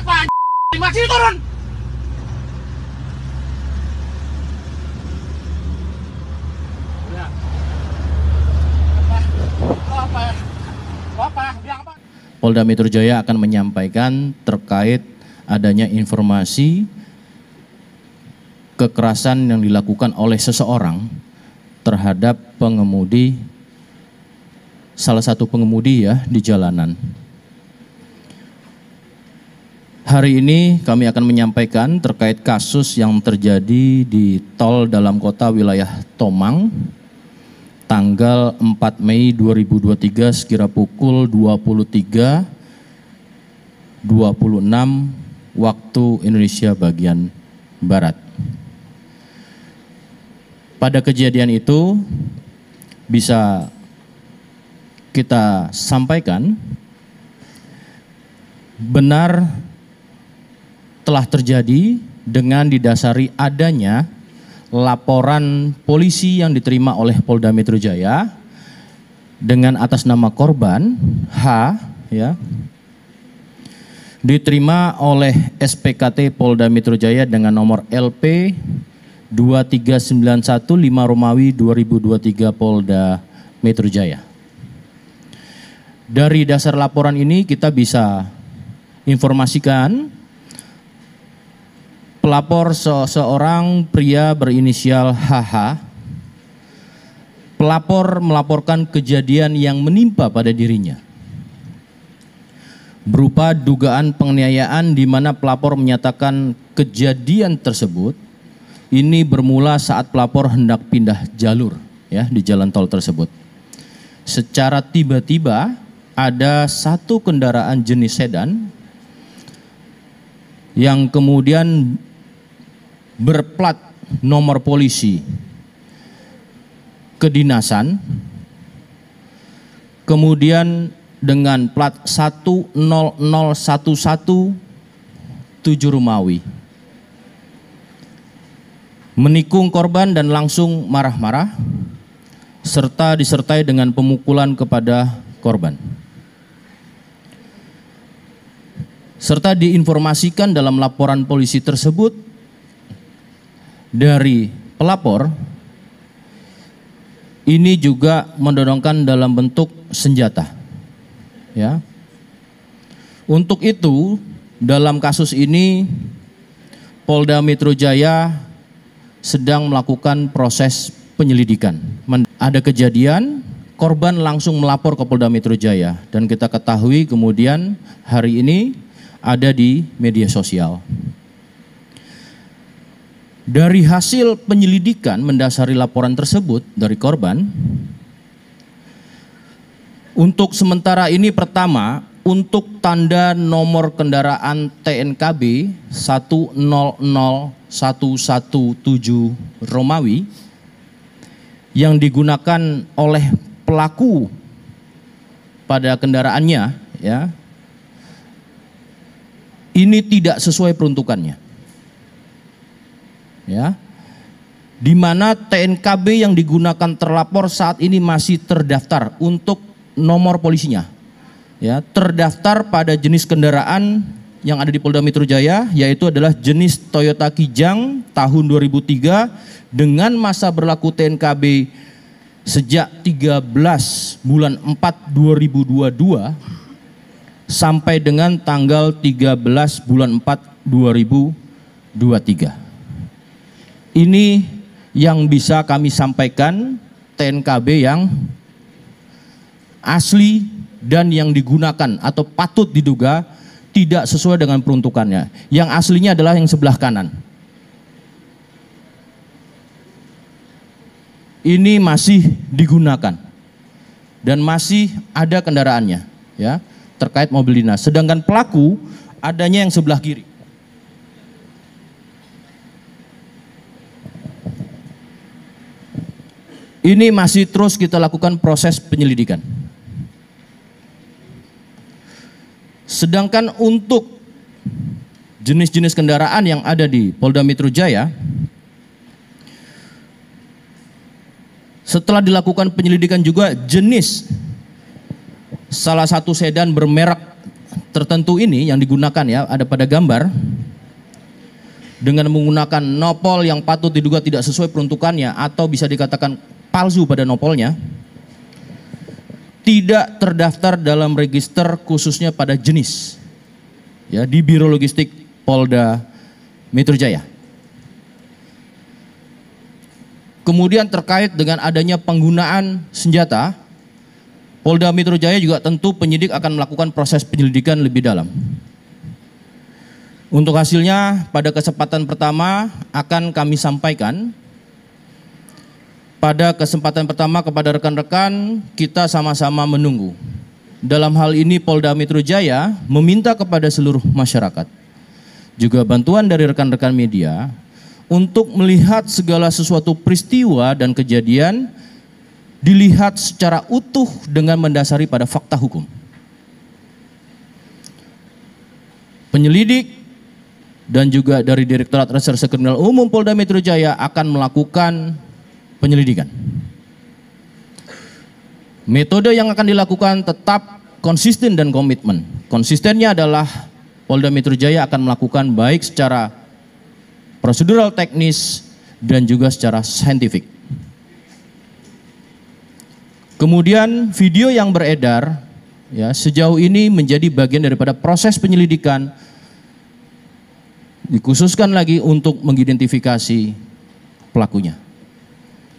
Apa? Masih turun. Ya. Bilang apa? Polda Metro Jaya akan menyampaikan terkait adanya informasi kekerasan yang dilakukan oleh seseorang terhadap pengemudi salah satu pengemudi ya di jalanan. Hari ini kami akan menyampaikan terkait kasus yang terjadi di tol dalam kota wilayah Tomang tanggal 4 Mei 2023 sekira pukul 23 26 waktu Indonesia bagian barat. Pada kejadian itu bisa kita sampaikan benar telah terjadi dengan didasari adanya laporan polisi yang diterima oleh Polda Metro Jaya dengan atas nama korban H ya diterima oleh SPKT Polda Metro Jaya dengan nomor LP 2391 5 Romawi 2023 Polda Metro Jaya. Dari dasar laporan ini kita bisa informasikan pelapor seseorang pria berinisial HH. Pelapor melaporkan kejadian yang menimpa pada dirinya. Berupa dugaan penganiayaan di mana pelapor menyatakan kejadian tersebut ini bermula saat pelapor hendak pindah jalur ya di jalan tol tersebut. Secara tiba-tiba ada satu kendaraan jenis sedan yang kemudian berplat nomor polisi. Kedinasan. Kemudian dengan plat 10011 7 Rumawi. Menikung korban dan langsung marah-marah serta disertai dengan pemukulan kepada korban. Serta diinformasikan dalam laporan polisi tersebut dari pelapor ini juga mendorongkan dalam bentuk senjata. Ya. Untuk itu dalam kasus ini Polda Metro Jaya sedang melakukan proses penyelidikan. Ada kejadian, korban langsung melapor ke Polda Metro Jaya dan kita ketahui kemudian hari ini ada di media sosial. Dari hasil penyelidikan mendasari laporan tersebut dari korban, untuk sementara ini pertama untuk tanda nomor kendaraan TNKB 100117 Romawi yang digunakan oleh pelaku pada kendaraannya ya ini tidak sesuai peruntukannya ya di mana TNKB yang digunakan terlapor saat ini masih terdaftar untuk nomor polisinya ya terdaftar pada jenis kendaraan yang ada di Polda Metro Jaya yaitu adalah jenis Toyota Kijang tahun 2003 dengan masa berlaku TNKB sejak 13 bulan 4 2022 sampai dengan tanggal 13 bulan 4 2023. Ini yang bisa kami sampaikan TNKB yang asli dan yang digunakan atau patut diduga tidak sesuai dengan peruntukannya. Yang aslinya adalah yang sebelah kanan. Ini masih digunakan dan masih ada kendaraannya, ya terkait mobil dinas. Sedangkan pelaku adanya yang sebelah kiri. Ini masih terus kita lakukan proses penyelidikan. Sedangkan untuk jenis-jenis kendaraan yang ada di Polda Metro Jaya, setelah dilakukan penyelidikan juga jenis salah satu sedan bermerek tertentu ini yang digunakan ya ada pada gambar dengan menggunakan nopol yang patut diduga tidak sesuai peruntukannya atau bisa dikatakan palsu pada nopolnya tidak terdaftar dalam register khususnya pada jenis ya di Biro Logistik Polda Metro Jaya. Kemudian terkait dengan adanya penggunaan senjata, Polda Metro Jaya juga tentu penyidik akan melakukan proses penyelidikan lebih dalam. Untuk hasilnya pada kesempatan pertama akan kami sampaikan. Pada kesempatan pertama kepada rekan-rekan kita sama-sama menunggu. Dalam hal ini Polda Metro Jaya meminta kepada seluruh masyarakat juga bantuan dari rekan-rekan media untuk melihat segala sesuatu peristiwa dan kejadian dilihat secara utuh dengan mendasari pada fakta hukum. Penyelidik dan juga dari Direktorat Reserse Kriminal Umum Polda Metro Jaya akan melakukan penyelidikan. Metode yang akan dilakukan tetap konsisten dan komitmen. Konsistennya adalah Polda Metro Jaya akan melakukan baik secara prosedural teknis dan juga secara saintifik. Kemudian video yang beredar ya sejauh ini menjadi bagian daripada proses penyelidikan dikhususkan lagi untuk mengidentifikasi pelakunya.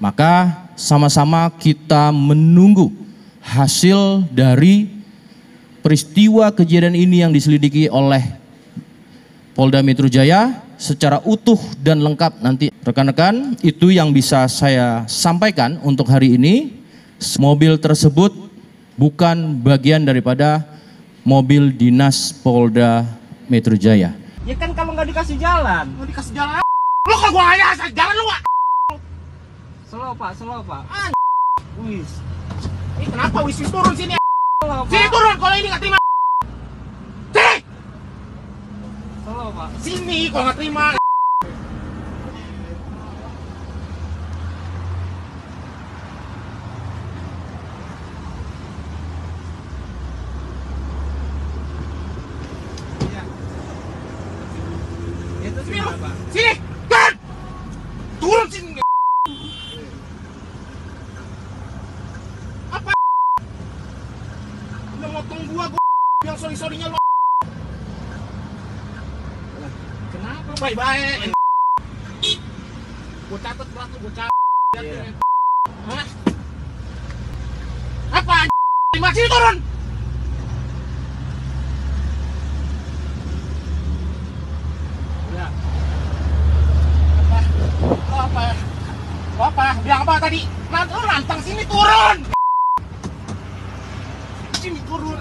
Maka sama-sama kita menunggu hasil dari peristiwa kejadian ini yang diselidiki oleh Polda Metro Jaya secara utuh dan lengkap nanti rekan-rekan itu yang bisa saya sampaikan untuk hari ini mobil tersebut bukan bagian daripada mobil dinas Polda Metro Jaya. Ya kan kalau nggak dikasih jalan. Mau dikasih jalan? Lu kok gua aja jalan lu. Slow pak, slow pak. Wis. Ini kenapa wis wis turun sini? Slow Sini pak. turun kalau ini nggak terima. Sini. Slow pak. Sini kalau nggak terima. Itu Sini sudah lu. pak. Sini. Turun. Turun sini. Apa? Motong gua, gua yang sorry-sorrynya lu. Kenapa baik-baik? Gua catat berat lu, gua. Iya. Hah? Apa? Lima sini turun. Ya. Apa? Lo apa? Lo apa? Bilang apa tadi? Nant lo nantang sini turun. Sini turun.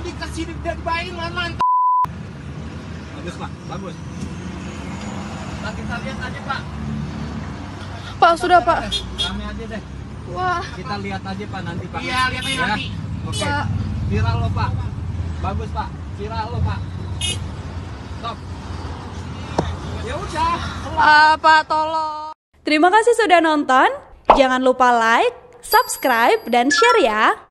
Lu dikasih dia dibayarin lah nantang. Bagus pak, bagus. Pak kita lihat aja pak. Pak, sudah Pak. Kami aja deh. Wah, Kita lihat aja pak nanti pak. Iya, lihat aja Ya. nanti. Oke. Pak. Viral lo pak. Bagus pak. Viral lo pak. Stop. Ya udah. ah, Pak tolong. Terima kasih sudah nonton. Jangan lupa like, subscribe, dan share ya.